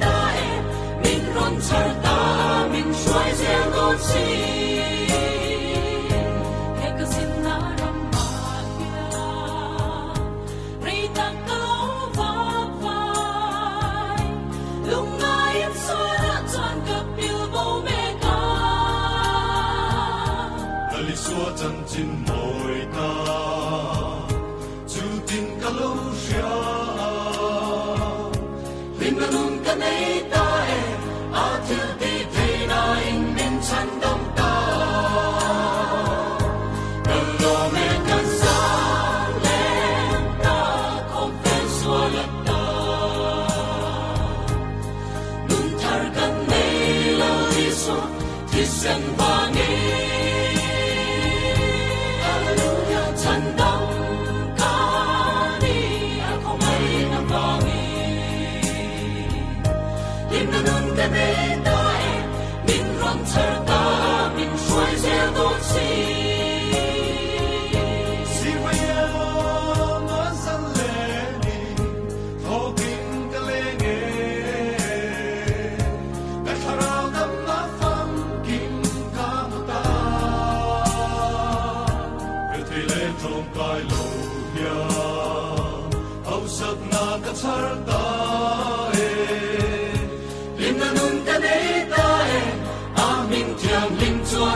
ta em mình rong chờ ta mình xoay xe con xin 真真爱他，注定个路上，林个龙个内大哎，阿土地地那英面传东大，个路没跟上嘞，大空飞说了大，龙头个内老的说，提升。lim na nun ta be dai min ron ser ta min shuai ze do si si ve lo ma san le ni tho kin ka le nge ka thara nam ma pham ta. Ru thi le trong kai lo ya au sap na ka sar ta.